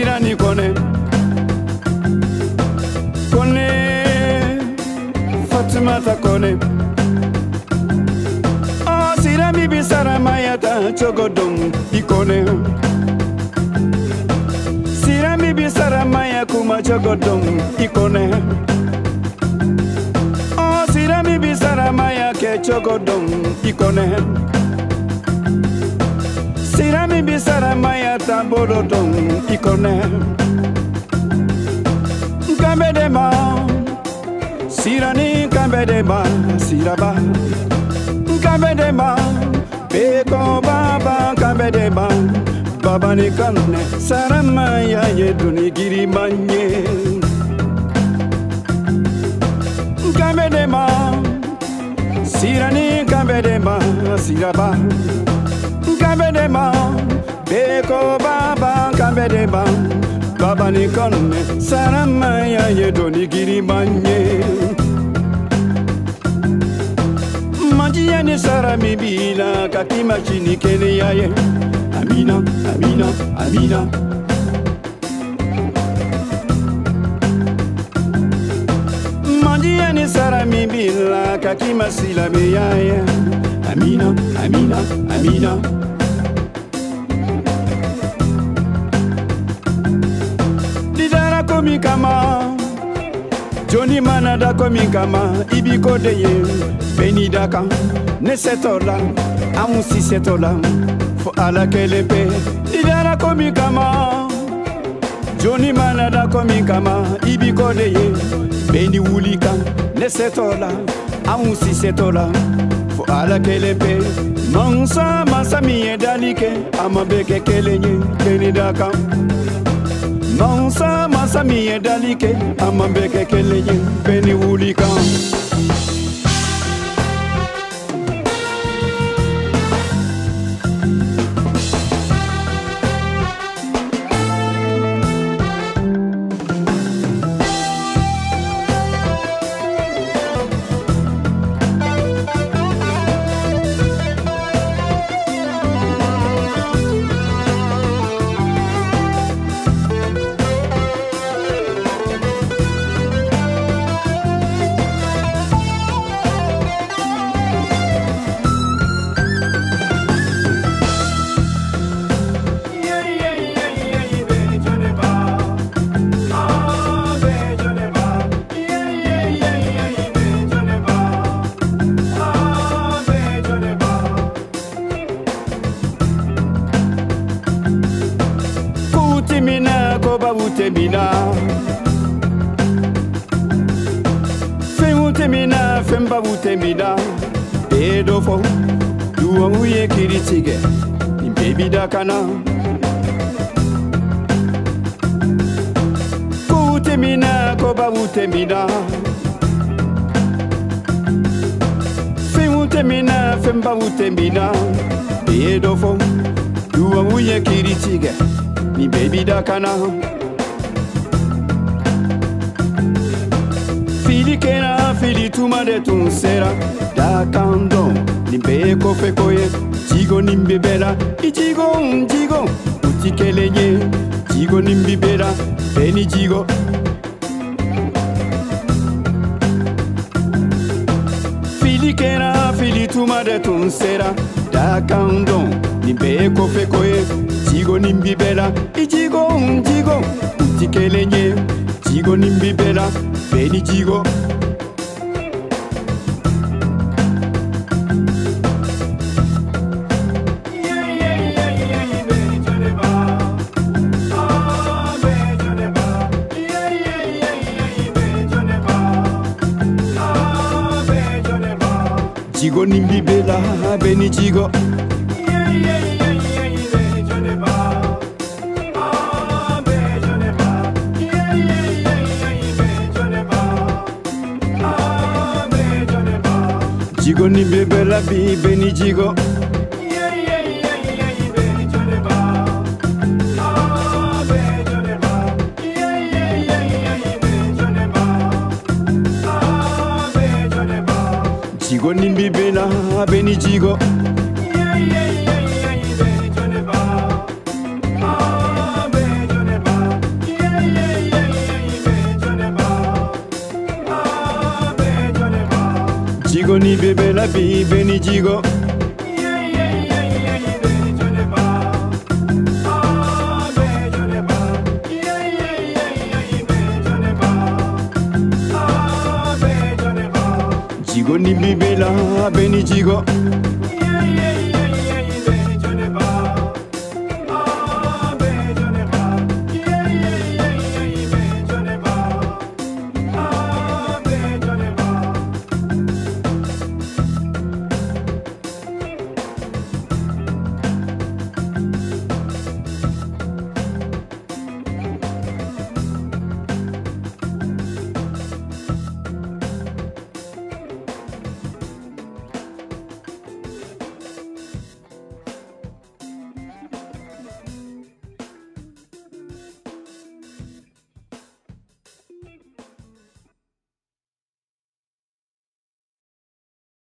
jirani kone kone fatimata kone o sirami bi saramayata cogodon i kone sirami bi saramaya kuma cogodon i kone o sirami bi saramaya ke cogodon i kone borodong ikone kambedema sirani kambedema siraba kambedema peko baba kambedema baba ni kanne sarama ya ye dunigiri manye kambedema sirani kambedema siraba kambedema beko baba kambede ba baba ni kɔnɔmɛ sarama y'a ye dɔni girima ye majiya ni sara min b'i la ka k'i masini kelenya ye amina amina amina majiya ni sara min b'i la ka k'i masilamɛya ye amina amina amina, amina. komikama joni mana da komikama i b'i ko de ye bɛɛ da kan ne setɔ la anw si setɔ la fo ala kelen pe i dara komikama joni mana da komikama i ko de ye bɛɛ wuli kan ne setɔ la anw si setɔ la fo ala kelen pe mansa mansa min ye dali kɛ a ma bɛ kɛ kelen ye kelen da kan. Son sama samia dalike ama mbeke kele yin beni wuli kan temina femba butemida dedo fo duwa uye kiritige imbebida kana kutemina koba butemida femina femba butemida dedo fo duwa uye kiritige imbebida kana Filikena fili tuma de tun sera da kan dɔn nin bɛɛ ye kɔfɛ ko ye jigo nin bi bɛɛ la i jigo n jigo u ti kelen ye jigo nin bi bɛɛ la bɛɛ ni jigo. fili kɛra fili tuma de tun sera da kan dɔn nin bɛɛ ye kɔfɛ ko ye jigo nin bi bɛɛ la i jigo n jigo u ti kelen ye jigo nin bi bɛɛ la bɛɛ ni jigo. chico nimbi bela beni chico chico nimbi bela beni chico jigo nimbibena beni jigo jigo nimbibena bibeni jigo yeah, yeah, yeah, yeah, yeah, yeah, yeah, yeah, yeah. ni bibela beni jigo